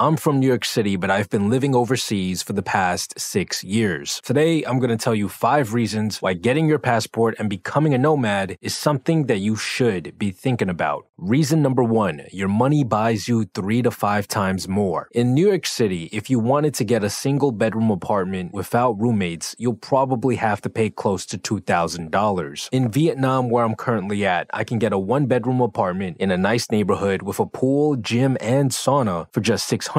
I'm from New York City, but I've been living overseas for the past six years. Today, I'm going to tell you five reasons why getting your passport and becoming a nomad is something that you should be thinking about. Reason number one, your money buys you three to five times more. In New York City, if you wanted to get a single bedroom apartment without roommates, you'll probably have to pay close to $2,000. In Vietnam, where I'm currently at, I can get a one bedroom apartment in a nice neighborhood with a pool, gym, and sauna for just $600.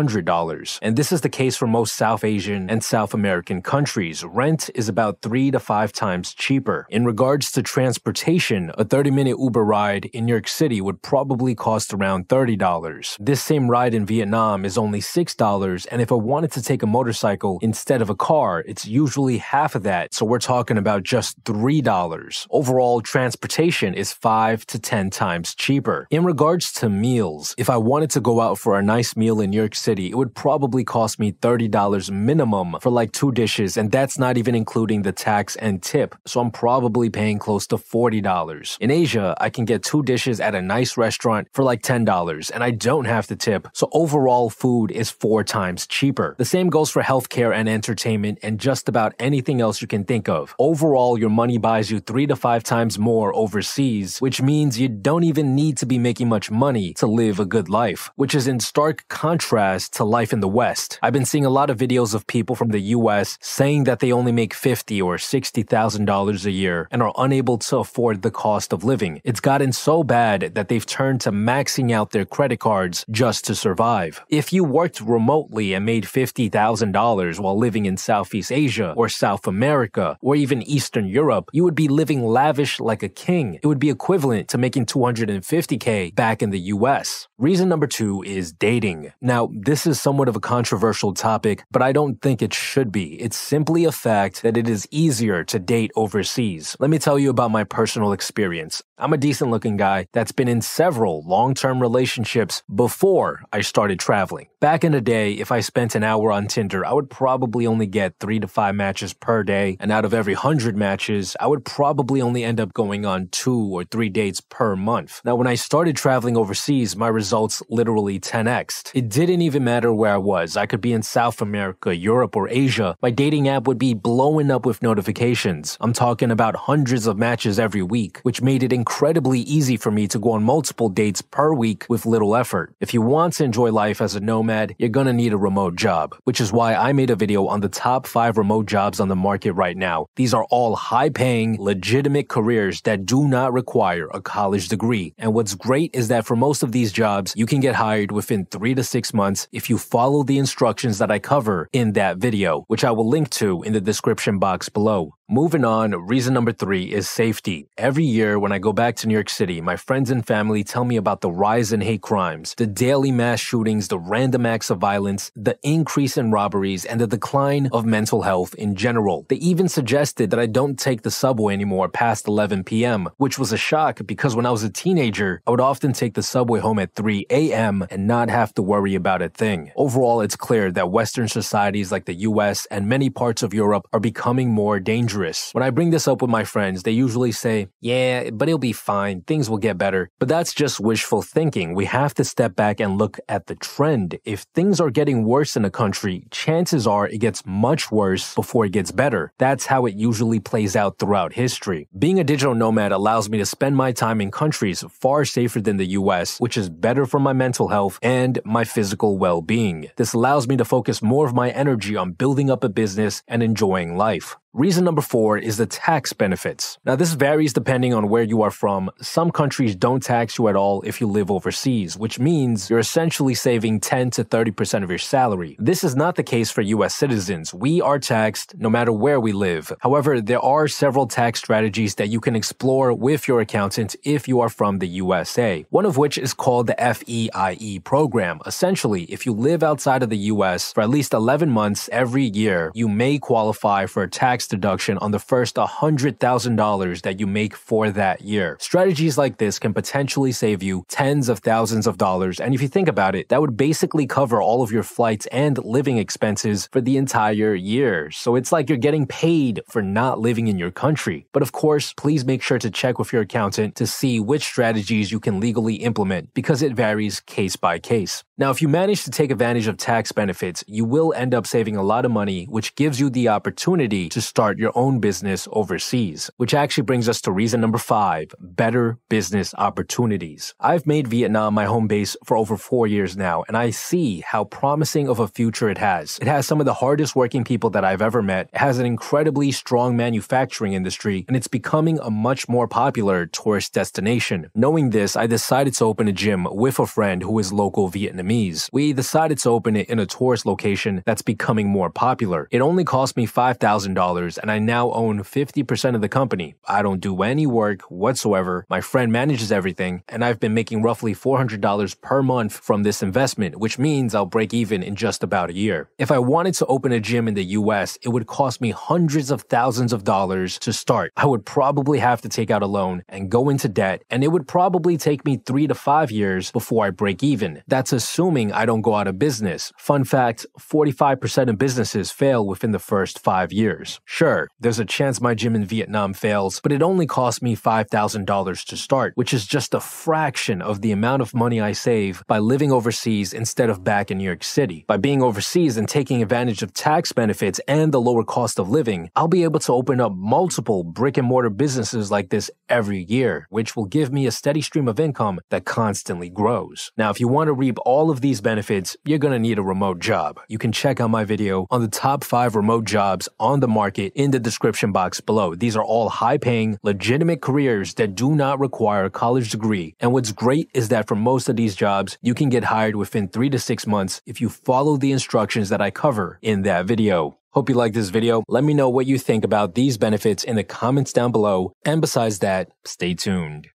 And this is the case for most South Asian and South American countries. Rent is about three to five times cheaper. In regards to transportation, a 30 minute Uber ride in New York City would probably cost around $30. This same ride in Vietnam is only $6, and if I wanted to take a motorcycle instead of a car, it's usually half of that, so we're talking about just $3. Overall, transportation is 5 to 10 times cheaper. In regards to meals, if I wanted to go out for a nice meal in New York City, it would probably cost me $30 minimum for like two dishes, and that's not even including the tax and tip, so I'm probably paying close to $40. In Asia, I can get two dishes at a nice restaurant for like $10 and I don't have to tip, so overall food is four times cheaper. The same goes for healthcare and entertainment and just about anything else you can think of. Overall, your money buys you three to five times more overseas, which means you don't even need to be making much money to live a good life, which is in stark contrast to life in the West. I've been seeing a lot of videos of people from the US saying that they only make fifty or $60,000 a year and are unable to afford the cost of living. It's gotten so bad that they've turned to maxing out their credit cards just to survive. If you worked remotely and made $50,000 while living in Southeast Asia or South America or even Eastern Europe, you would be living lavish like a king. It would be equivalent to making 250k back in the US. Reason number two is dating. Now, this is somewhat of a controversial topic, but I don't think it should be. It's simply a fact that it is easier to date overseas. Let me tell you about my personal experience. I'm a decent looking guy that's been in several long term relationships before I started traveling. Back in the day, if I spent an hour on Tinder, I would probably only get three to five matches per day. And out of every hundred matches, I would probably only end up going on two or three dates per month. Now, when I started traveling overseas, my results literally 10xed. It didn't even matter where I was. I could be in South America, Europe, or Asia. My dating app would be blowing up with notifications. I'm talking about hundreds of matches every week, which made it incredibly easy for me to go on multiple dates per week with little effort. If you want to enjoy life as a nomad, you're gonna need a remote job, which is why I made a video on the top five remote jobs on the market right now. These are all high paying, legitimate careers that do not require a college degree. And what's great is that for most of these jobs, you can get hired within three to six months if you follow the instructions that I cover in that video, which I will link to in the description box below. Moving on, reason number three is safety. Every year when I go back to New York City, my friends and family tell me about the rise in hate crimes, the daily mass shootings, the random acts of violence, the increase in robberies, and the decline of mental health in general. They even suggested that I don't take the subway anymore past 11 p.m., which was a shock because when I was a teenager, I would often take the subway home at 3 a.m. and not have to worry about a thing. Overall, it's clear that Western societies like the US and many parts of Europe are becoming more dangerous when I bring this up with my friends, they usually say, yeah, but it'll be fine. Things will get better. But that's just wishful thinking. We have to step back and look at the trend. If things are getting worse in a country, chances are it gets much worse before it gets better. That's how it usually plays out throughout history. Being a digital nomad allows me to spend my time in countries far safer than the US, which is better for my mental health and my physical well being. This allows me to focus more of my energy on building up a business and enjoying life. Reason number four is the tax benefits. Now, this varies depending on where you are from. Some countries don't tax you at all if you live overseas, which means you're essentially saving 10 to 30% of your salary. This is not the case for US citizens. We are taxed no matter where we live. However, there are several tax strategies that you can explore with your accountant if you are from the USA. One of which is called the FEIE program. Essentially, if you live outside of the US for at least 11 months every year, you may qualify for a tax tax deduction on the first $100,000 that you make for that year. Strategies like this can potentially save you tens of thousands of dollars, and if you think about it, that would basically cover all of your flights and living expenses for the entire year. So it's like you're getting paid for not living in your country. But of course, please make sure to check with your accountant to see which strategies you can legally implement because it varies case by case. Now, if you manage to take advantage of tax benefits, you will end up saving a lot of money, which gives you the opportunity to start your own business overseas. Which actually brings us to reason number five better business opportunities. I've made Vietnam my home base for over four years now, and I see how promising of a future it has. It has some of the hardest working people that I've ever met, it has an incredibly strong manufacturing industry, and it's becoming a much more popular tourist destination. Knowing this, I decided to open a gym with a friend who is local Vietnamese. We decided to open it in a tourist location that's becoming more popular. It only cost me $5,000 and I now own 50% of the company. I don't do any work whatsoever. My friend manages everything and I've been making roughly $400 per month from this investment, which means I'll break even in just about a year. If I wanted to open a gym in the US, it would cost me hundreds of thousands of dollars to start. I would probably have to take out a loan and go into debt, and it would probably take me three to five years before I break even. That's assuming I don't go out of business. Fun fact 45% of businesses fail within the first five years. Sure, there's a chance my gym in Vietnam fails, but it only cost me $5,000 to start, which is just a fraction of the amount of money I save by living overseas instead of back in New York City. By being overseas and taking advantage of tax benefits and the lower cost of living, I'll be able to open up multiple brick and mortar businesses like this every year, which will give me a steady stream of income that constantly grows. Now, if you want to reap all of these benefits, you're going to need a remote job. You can check out my video on the top five remote jobs on the market in the description box below. These are all high paying, legitimate careers that do not require a college degree. And what's great is that for most of these jobs, you can get hired within three to six months if you follow the instructions that I cover in that video. Hope you like this video. Let me know what you think about these benefits in the comments down below. And besides that, stay tuned.